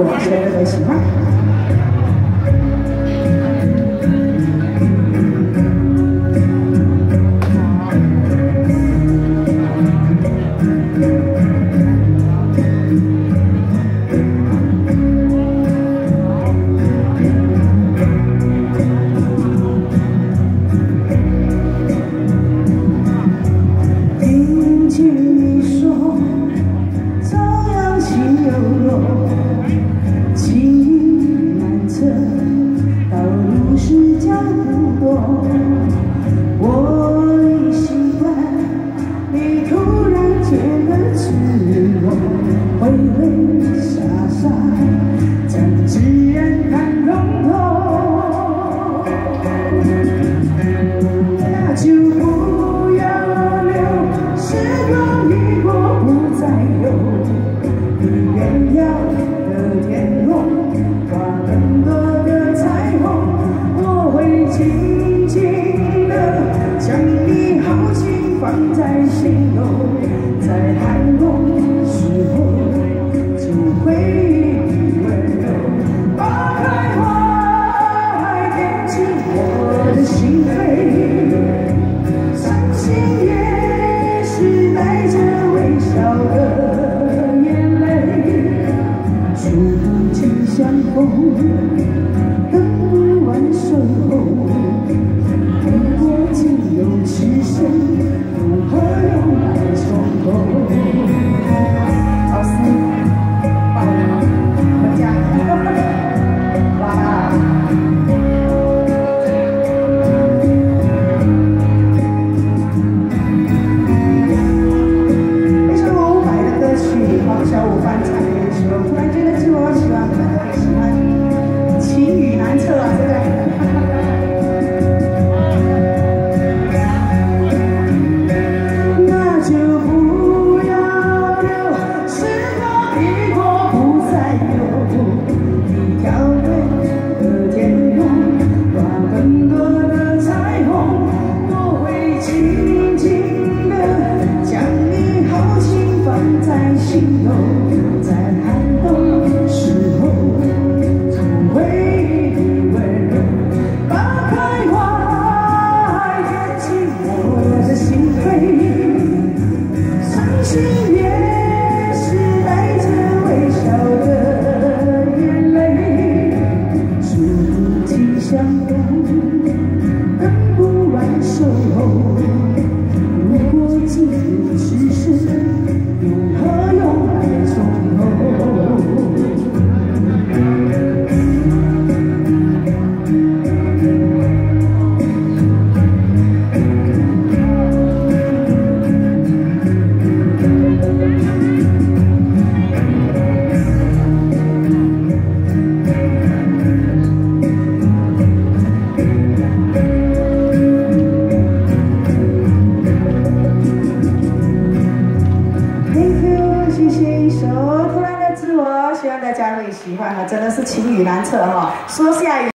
我，谢谢大家喜欢。轻柔在寒冬时候就回忆你温柔把开怀填进我的心扉。she. 一首《突然的自我。希望大家会喜欢哈，真的是情雨难测哈，说下雨。